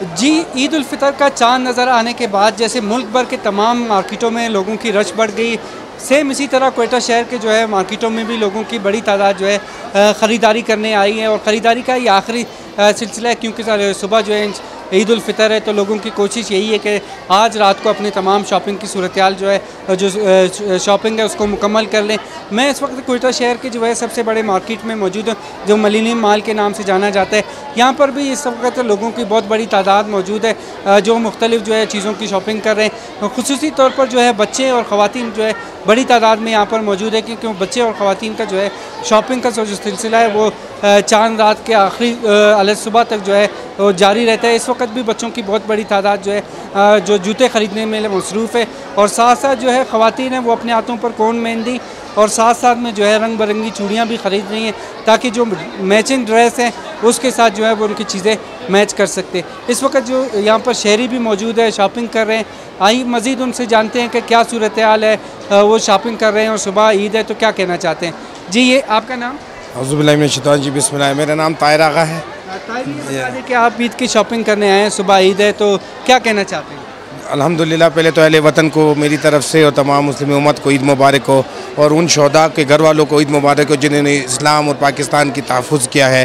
جی عید الفطر کا چاند نظر آنے کے بعد جیسے ملک بھر کے تمام مارکیٹوں میں لوگوں کی رش بڑھ گئی۔ سیم اسی طرح کوئٹہ شہر کے جو ہے مارکیٹوں میں بھی لوگوں کی بڑی تعداد جو ہے خریداری کرنے آئی ہے اور خریداری کا یہ آخری سلسلہ ہے کیونکہ صبح جو ہے عید الفطر ہے تو لوگوں کی کوشش یہی ہے کہ آج رات کو اپنی تمام شاپنگ کی صورتحال جو ہے، جو شاپنگ ہے، اس کو مکمل کر لیں۔ میں اس وقت کوئٹہ شہر کے جو ہے سب سے بڑے مارکیٹ میں موجود ہوں، جو ملینی مال کے نام سے جانا جاتا ہے۔ یہاں پر بھی اس وقت لوگوں کی بہت بڑی تعداد موجود ہے، جو مختلف جو ہے چیزوں کی شاپنگ کر رہے ہیں۔ خصوصی طور پر جو ہے بچے اور خواتین جو ہے بڑی تعداد میں یہاں پر موجود ہے، کیونکہ بچے اور خواتین کا جو ہے شاپنگ کا جو سلسلہ ہے، وہ چاند رات کے آخری علیہ صبح تک جو ہے جاری رہتا ہے۔ اس وقت بھی بچوں کی بہت بڑی تعداد جو ہے جو جوتے خریدنے میں مصروف ہے۔ اور ساتھ ساتھ جو ہے، خواتین ہیں، وہ اپنے ہاتھوں پر کون مہندی اور ساتھ ساتھ میں جو ہے، رنگ برنگی چوڑیاں بھی خرید رہی ہیں تاکہ جو میچنگ ڈریس ہیں، اس کے ساتھ جو ہے، وہ ان کی چیزیں میچ کر سکتے۔ اس وقت جو یہاں پر شہری بھی موجود ہے، شاپنگ کر رہے ہیں۔ آئی مزید ان سے جانتے ہیں کہ کیا صورتحال ہے وہ شاپنگ کر رہے ہیں اور صبح عید ہے تو کیا کہنا چاہتے ہیں؟ جی یہ آپ کا نام؟ من الشیطان جی بسم اللہ۔ میرا نام طائر آغا ہے۔ کہ آپ عید کی شاپنگ کرنے آئے ہیں صبح عید ہے تو کیا کہنا چاہتے ہیں؟ الحمدللہ پہلے تو اہل وطن کو میری طرف سے اور تمام مسلم امت کو عید مبارک ہو اور ان شہداء کے گھر والوں کو عید مبارک ہو جنہوں نے اسلام اور پاکستان کی تحفظ کیا ہے۔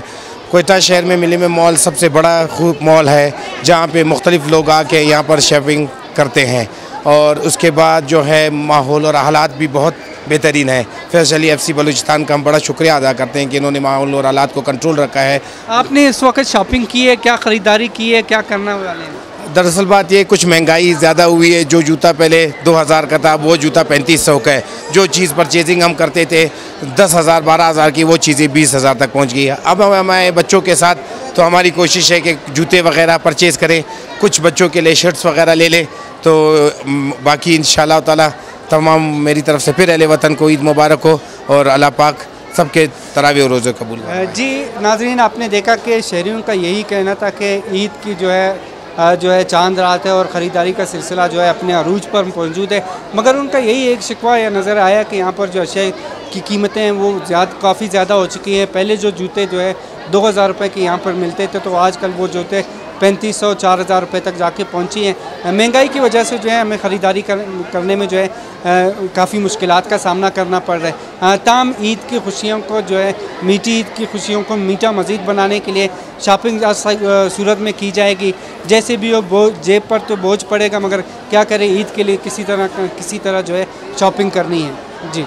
کوئٹہ شہر میں ملی میں مال سب سے بڑا خوب مال ہے جہاں پہ مختلف لوگ آ کے یہاں پر شاپنگ کرتے ہیں۔ اور اس کے بعد جو ہے ماحول اور حالات بھی بہت بہترین ہے فیصل علی ایف سی بلوچستان کا ہم بڑا شکریہ ادا کرتے ہیں کہ انہوں نے ماحول اور حالات کو کنٹرول رکھا ہے۔ آپ نے اس وقت شاپنگ کی ہے کیا خریداری کی ہے کیا کرنا والے؟ ہیں دراصل بات یہ کچھ مہنگائی زیادہ ہوئی ہے۔ جو جوتا پہلے دو ہزار کا تھا وہ جوتا پینتیس سو کا ہے۔ جو چیز پرچیزنگ ہم کرتے تھے دس ہزار بارہ ہزار کی وہ چیزیں بیس ہزار تک پہنچ گئی ہے۔ اب ہم ہمارے بچوں کے ساتھ تو ہماری کوشش ہے کہ جوتے وغیرہ پرچیز کریں۔ کچھ بچوں کے لیے شرٹس وغیرہ لے لیں۔ تو باقی ان شاء اللہ تعالیٰ تمام میری طرف سے پھر اہل وطن کو عید مبارک ہو اور اللہ پاک سب کے تراوی و روزے قبول جی ناظرین آپ نے دیکھا کہ شہریوں کا یہی کہنا تھا کہ عید کی جو ہے جو ہے چاند رات ہے اور خریداری کا سلسلہ جو ہے اپنے عروج پر موجود ہے مگر ان کا یہی ایک شکوہ یا نظر آیا کہ یہاں پر جو اشیاء کی قیمتیں ہیں وہ زیادہ کافی زیادہ ہو چکی ہیں۔ پہلے جو جوتے جو ہے دو ہزار روپے کے یہاں پر ملتے تھے تو آج کل وہ جوتے پینتیس سو چار ہزار روپے تک جا کے پہنچی ہیں۔ مہنگائی کی وجہ سے جو ہے ہمیں خریداری کرنے میں جو ہے کافی مشکلات کا سامنا کرنا پڑ رہا ہے۔ تام عید کی خوشیوں کو جو ہے، میٹھی عید کی خوشیوں کو میٹھا مزید بنانے کے لیے شاپنگ صورت میں کی جائے گی۔ جیسے بھی ہو جیب پر تو بوجھ پڑے گا، مگر کیا کرے عید کے لیے کسی طرح کسی طرح جو ہے، شاپنگ کرنی ہے۔ جی۔